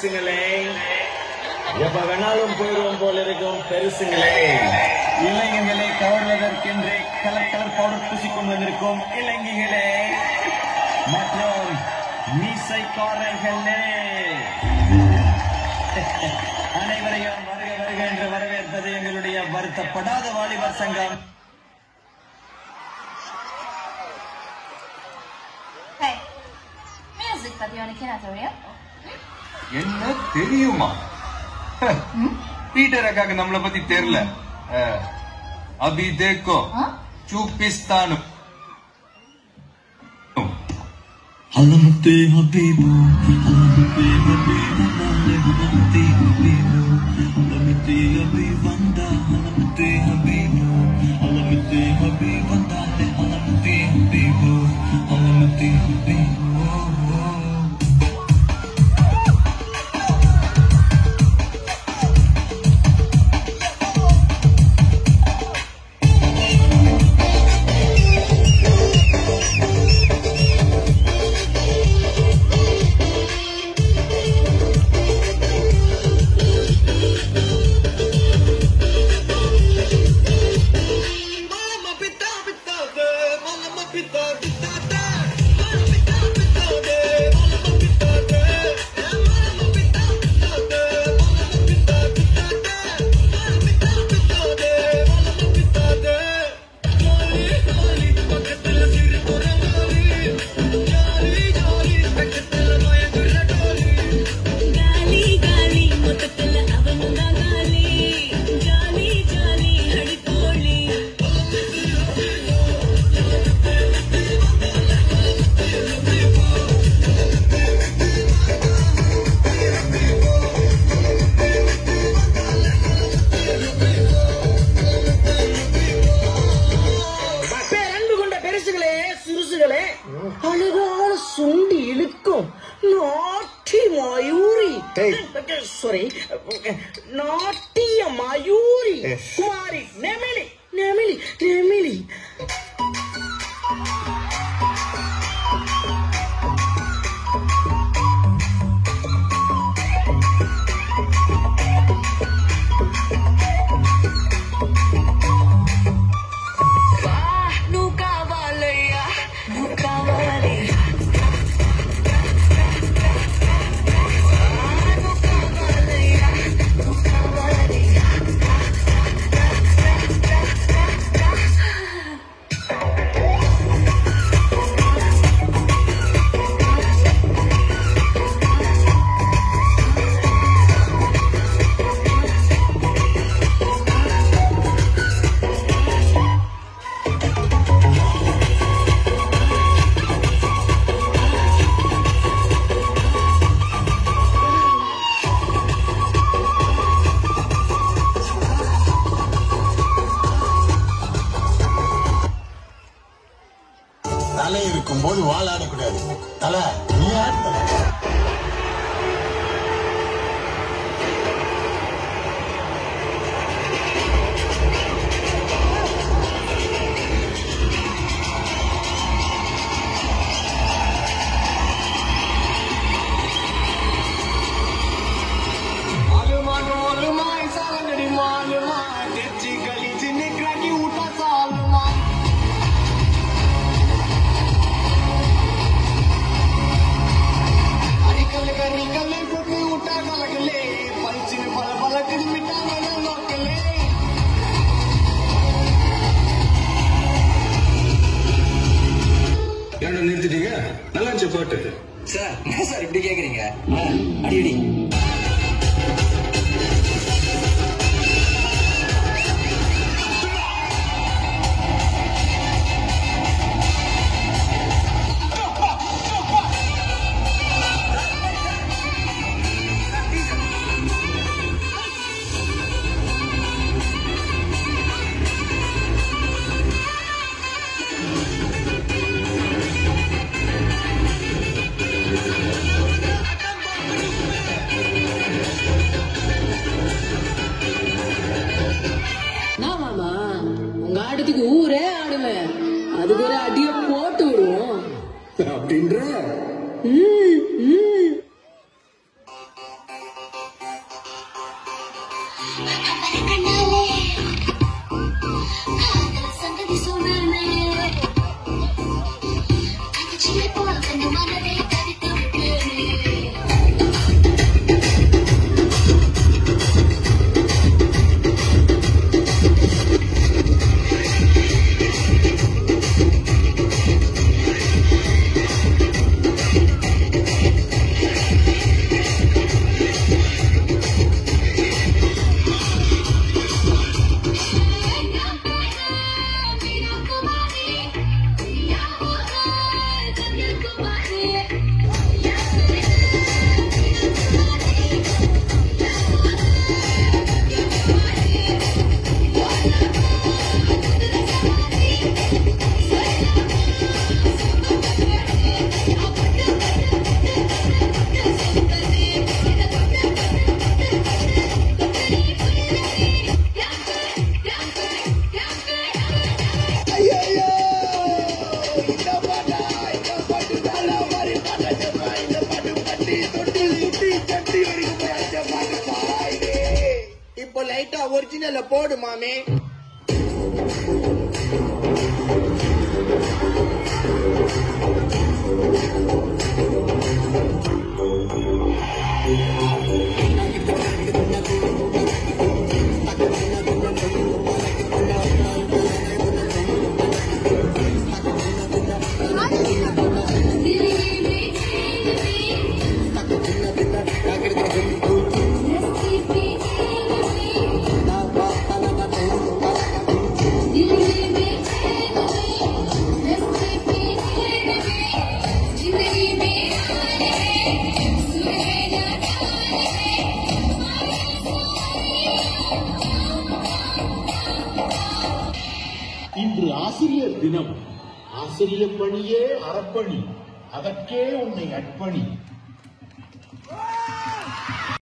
பெருசுங்களே. எப்ப வேணாலும் போயிடுவோம் போல இருக்கும் பெருசுங்களே. இளைஞர்களை கவர்வதற்கென்று கலர் கலர் பவுடர் பூசிக்கொண்டு வந்திருக்கும் இளைஞர்களே மற்றும் மீசைக்காரர்களே. அனைவரையும் வருக வருக என்று வரவேற்பது எங்களுடைய வருத்தப்படாத வாலிபர் சங்கம். Hey, music பத்தி உனக்கு என்ன தெரியும்? என்ன தெரியுமா? பீட்டர் அக்காக்கு நம்மளை பத்தி தெரியல அபி தேக்கோ சூப்பிஸ்தானு. அலமத்தே ஹபீபு வந்தா அலமத்தே ஹபீபு அலமத்தே ஹபீபு வந்தா sorry, Nottia, Mayuri, yes. Kumari, Nemili, Nemili, Nemili. தலை இருக்கும் இருக்கும்போது வாழாடக்கூடாது தலை நீ ஆடுத்தலை பாட்டு. சார் என்ன சார் இப்படி கேக்குறீங்க? Indra. Hmm, hmm. ஒரிஜினல்ல போடு மாமே. ஆசிரியர் தினம். ஆசிரியர் பணியே அறப்பணி. அதற்கே உன்னை அர்ப்பணி.